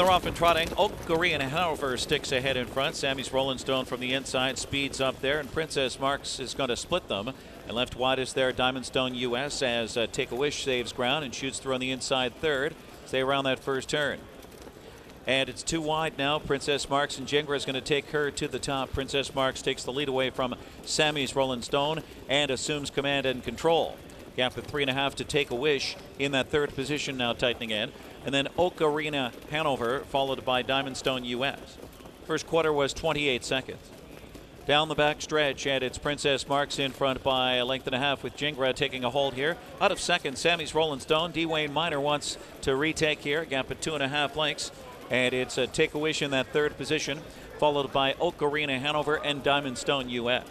And they're off and trotting. Oak Arena Hanover sticks ahead in front. Sammy's Rolling Stone from the inside speeds up there, and Princess Marks is going to split them. And left wide is there Diamond Stone US as uh, Take a Wish saves ground and shoots through on the inside third. Stay around that first turn. And it's too wide now. Princess Marks and Gingras is going to take her to the top. Princess Marks takes the lead away from Sammy's Rolling Stone and assumes command and control. Gap of three and a half to Take a Wish in that third position now tightening in. And then Oak Arena Hanover followed by Diamond Stone US. First quarter was 28 seconds. Down the back stretch, and it's Princess Marks in front by a length and a half with Gingras taking a hold here. Out of second, Sammy's Rolling Stone. Dwayne Miner wants to retake here. Gap at two and a half lengths. And it's a take a wish in that third position, followed by Oak Arena Hanover and Diamond Stone US.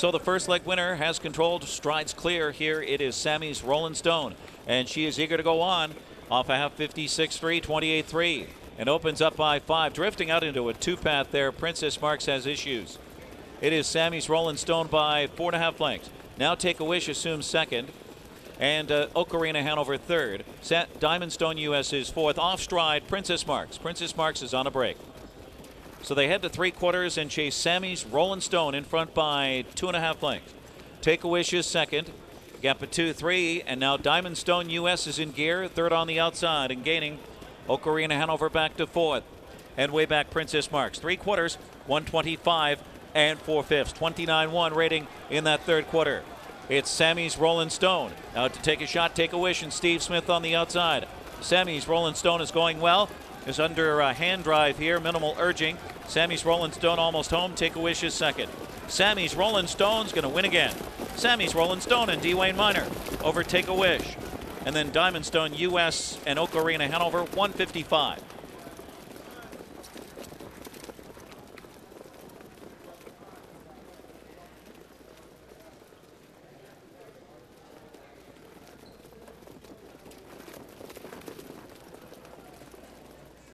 So the first leg winner has controlled, strides clear here. It is Sammy's Rolling Stone, and she is eager to go on off a half 56 3, 28 3, and opens up by five, drifting out into a two path there. Princess Marks has issues. It is Sammy's Rolling Stone by four and a half lengths. Now Take a Wish assumes second and uh, Oak Arena Hanover third. Set Diamond Stone US is fourth. Off stride, Princess Marks. Princess Marks is on a break. So they head to three quarters and chase Sammy's Rolling Stone in front by two and a half lengths. Take a Wish is second. Gap of two, three, and now Diamond Stone US is in gear, third on the outside and gaining. Oak Arena Hanover back to fourth. And way back Princess Marks. Three quarters, 125 and four fifths. 29 1 rating in that third quarter. It's Sammy's Rolling Stone. Out to take a shot, take a wish, and Steve Smith on the outside. Sammy's Rolling Stone is going well. Is under a hand drive here, minimal urging. Sammy's Rolling Stone almost home. Take a wish is second. Sammy's Rolling Stone's going to win again. Sammy's Rolling Stone and Dwayne Miner over Take a Wish. And then Diamond Stone US and Oak Arena Hanover 155.